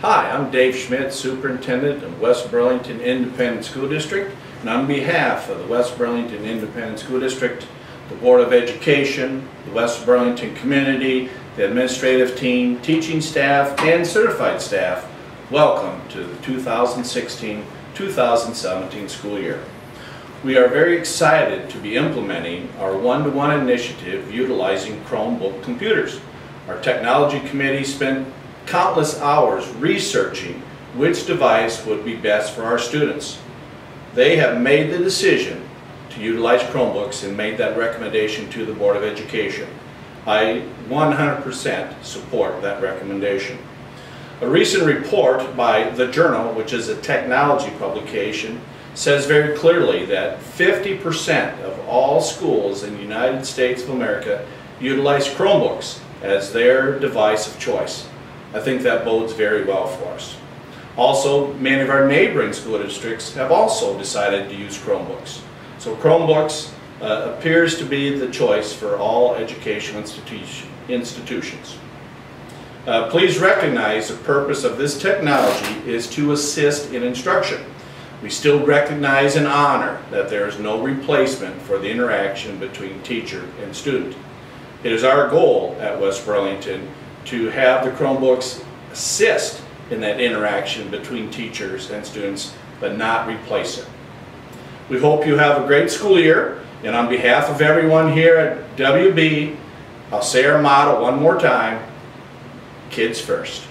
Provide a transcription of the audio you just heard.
Hi, I'm Dave Schmitt, Superintendent of West Burlington Independent School District, and on behalf of the West Burlington Independent School District, the Board of Education, the West Burlington community, the administrative team, teaching staff, and certified staff, welcome to the 2016-2017 school year. We are very excited to be implementing our one-to-one initiative utilizing Chromebook computers. Our technology committee spent countless hours researching which device would be best for our students. They have made the decision to utilize Chromebooks and made that recommendation to the Board of Education. I 100% support that recommendation. A recent report by The Journal, which is a technology publication, says very clearly that 50% of all schools in the United States of America utilize Chromebooks as their device of choice. I think that bodes very well for us. Also, many of our neighboring school districts have also decided to use Chromebooks. So Chromebooks uh, appears to be the choice for all educational institu institutions. Uh, please recognize the purpose of this technology is to assist in instruction. We still recognize and honor that there is no replacement for the interaction between teacher and student. It is our goal at West Burlington to have the Chromebooks assist in that interaction between teachers and students, but not replace it. We hope you have a great school year, and on behalf of everyone here at WB, I'll say our motto one more time, kids first.